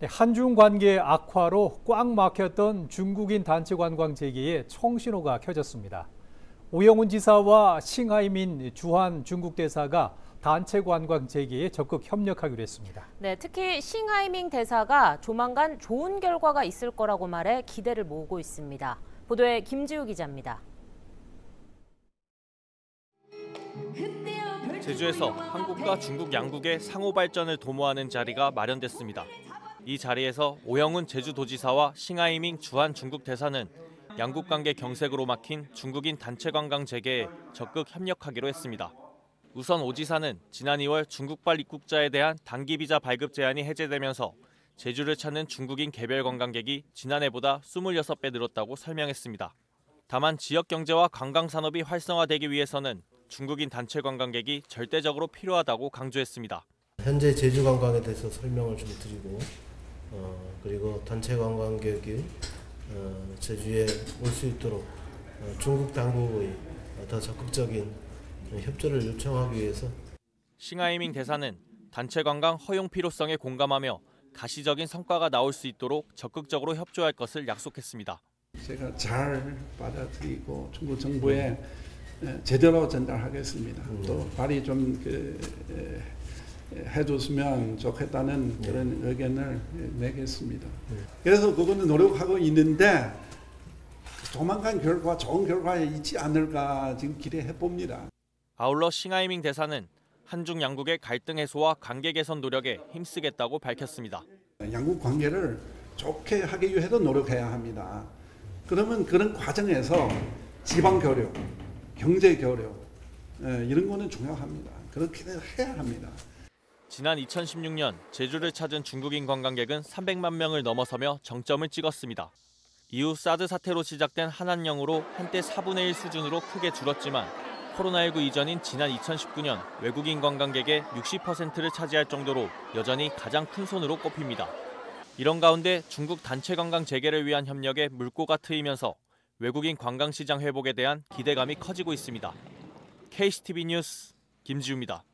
네, 한중 관계 악화로 꽉 막혔던 중국인 단체 관광 재개에 청신호가 켜졌습니다. 오영훈 지사와 싱하이민 주한 중국 대사가 단체 관광 재개에 적극 협력하기로 했습니다. 네, 특히 싱하이밍 대사가 조만간 좋은 결과가 있을 거라고 말해 기대를 모으고 있습니다. 보도에 김지우 기자입니다. 제주에서 한국과 중국 양국의 상호 발전을 도모하는 자리가 마련됐습니다. 이 자리에서 오영훈 제주도지사와 싱하이밍 주한 중국 대사는 양국 관계 경색으로 막힌 중국인 단체 관광 재개에 적극 협력하기로 했습니다. 우선 오 지사는 지난 2월 중국발 입국자에 대한 단기 비자 발급 제한이 해제되면서 제주를 찾는 중국인 개별 관광객이 지난해보다 26배 늘었다고 설명했습니다. 다만 지역 경제와 관광 산업이 활성화되기 위해서는 중국인 단체 관광객이 절대적으로 필요하다고 강조했습니다. 현재 제주 관광에 대해서 설명을 좀 드리고 어, 그리고 단체 관광객이 어, 제주에 올 수 있도록 어, 중국 당국의 더 적극적인 협조를 요청하기 위해서 싱하이밍 대사는 단체 관광 허용 필요성에 공감하며 가시적인 성과가 나올 수 있도록 적극적으로 협조할 것을 약속했습니다. 제가 잘 받아들이고 중국 정부에 에, 제대로 전달하겠습니다. 또 발이 좀 그 해줬으면 좋겠다는 그런 의견을 내겠습니다. 그래서 그거는 노력하고 있는데 조만간 결과 좋은 결과에 있지 않을까 지금 기대해 봅니다. 아울러 싱하이밍 대사는 한중 양국의 갈등 해소와 관계 개선 노력에 힘쓰겠다고 밝혔습니다. 양국 관계를 좋게 하기 위해서 노력해야 합니다. 그러면 그런 과정에서 지방 교류, 경제 교류 에, 이런 거는 중요합니다. 그렇게 해야 합니다. 지난 2016년 제주를 찾은 중국인 관광객은 300만 명을 넘어서며 정점을 찍었습니다. 이후 사드 사태로 시작된 한한령으로 한때 4분의 1 수준으로 크게 줄었지만 코로나19 이전인 지난 2019년 외국인 관광객의 60%를 차지할 정도로 여전히 가장 큰 손으로 꼽힙니다. 이런 가운데 중국 단체 관광 재개를 위한 협력에 물꼬가 트이면서 외국인 관광 시장 회복에 대한 기대감이 커지고 있습니다. KCTV 뉴스 김지우입니다.